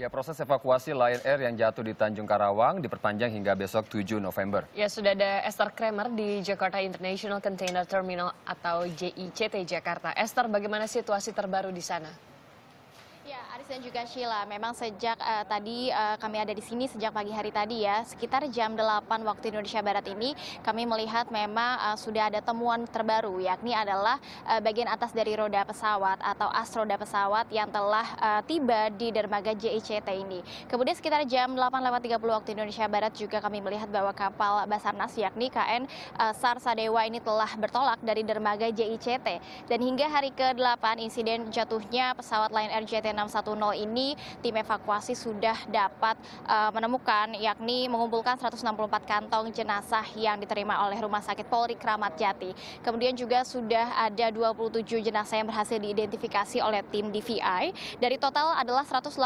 Ya, proses evakuasi Lion Air yang jatuh di Tanjung Karawang diperpanjang hingga besok 7 November. Ya, sudah ada Esther Kramer di Jakarta International Container Terminal atau JICT Jakarta. Esther, bagaimana situasi terbaru di sana? Ya, Aris dan juga Sheila, memang sejak uh, tadi uh, kami ada di sini sejak pagi hari tadi ya, sekitar jam 8 waktu Indonesia Barat ini kami melihat memang uh, sudah ada temuan terbaru yakni adalah uh, bagian atas dari roda pesawat atau as roda pesawat yang telah uh, tiba di dermaga JICT ini. Kemudian sekitar jam 8.30 waktu Indonesia Barat juga kami melihat bahwa kapal Basarnas yakni KN uh, SAR Sadewa ini telah bertolak dari dermaga JICT dan hingga hari ke-8 insiden jatuhnya pesawat Lion Air JT 610 ini tim evakuasi sudah dapat uh, menemukan yakni mengumpulkan 164 kantong jenazah yang diterima oleh Rumah Sakit Polri Kramat Jati. Kemudian juga sudah ada 27 jenazah yang berhasil diidentifikasi oleh tim DVI. Dari total adalah 189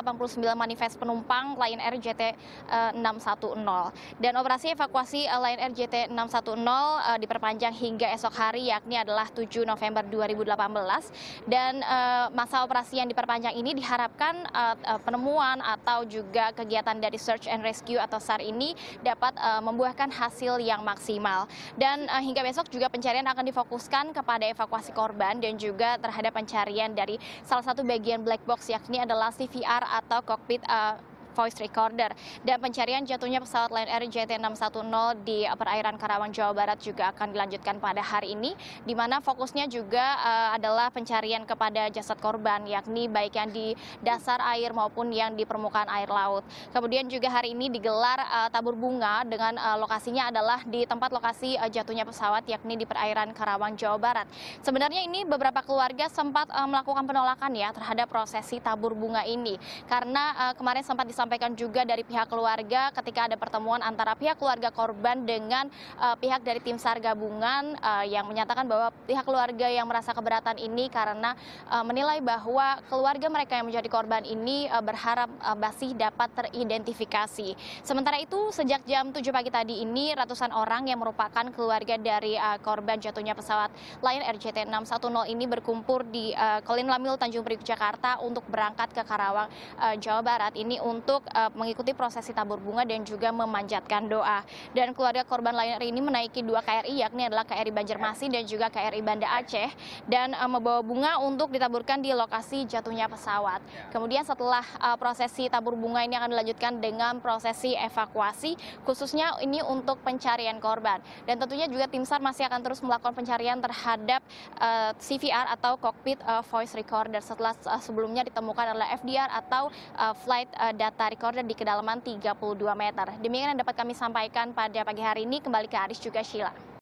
manifest penumpang Lion Air JT uh, 610. Dan operasi evakuasi uh, Lion Air JT 610 uh, diperpanjang hingga esok hari yakni adalah 7 November 2018 dan uh, masa operasi yang diperpanjang ini diharapkan uh, penemuan atau juga kegiatan dari search and rescue atau SAR ini dapat uh, membuahkan hasil yang maksimal. Dan uh, hingga besok juga pencarian akan difokuskan kepada evakuasi korban dan juga terhadap pencarian dari salah satu bagian black box yakni adalah CVR atau cockpit uh, voice recorder. Dan pencarian jatuhnya pesawat Lion Air JT610 di perairan Karawang, Jawa Barat juga akan dilanjutkan pada hari ini, di mana fokusnya juga uh, adalah pencarian kepada jasad korban, yakni baik yang di dasar air maupun yang di permukaan air laut. Kemudian juga hari ini digelar uh, tabur bunga dengan uh, lokasinya adalah di tempat lokasi uh, jatuhnya pesawat, yakni di perairan Karawang, Jawa Barat. Sebenarnya ini beberapa keluarga sempat uh, melakukan penolakan ya terhadap prosesi tabur bunga ini, karena uh, kemarin sempat disampaikan disampaikan juga dari pihak keluarga ketika ada pertemuan antara pihak keluarga korban dengan uh, pihak dari tim SAR gabungan uh, yang menyatakan bahwa pihak keluarga yang merasa keberatan ini karena uh, menilai bahwa keluarga mereka yang menjadi korban ini uh, berharap uh, masih dapat teridentifikasi. Sementara itu sejak jam 7 pagi tadi ini ratusan orang yang merupakan keluarga dari uh, korban jatuhnya pesawat Lion Air JT 610 ini berkumpul di uh, Kolin Lamil Tanjung Priok Jakarta untuk berangkat ke Karawang uh, Jawa Barat ini untuk untuk uh, mengikuti prosesi tabur bunga dan juga memanjatkan doa. Dan keluarga korban Air ini menaiki dua KRI yakni adalah KRI Banjarmasin dan juga KRI Banda Aceh dan uh, membawa bunga untuk ditaburkan di lokasi jatuhnya pesawat. Kemudian setelah uh, prosesi tabur bunga ini akan dilanjutkan dengan prosesi evakuasi khususnya ini untuk pencarian korban. Dan tentunya juga tim SAR masih akan terus melakukan pencarian terhadap uh, CVR atau cockpit uh, voice recorder setelah uh, sebelumnya ditemukan adalah FDR atau uh, flight uh, data data recorder di kedalaman 32 meter. Demikian yang dapat kami sampaikan pada pagi hari ini. Kembali ke Aris juga Sheila.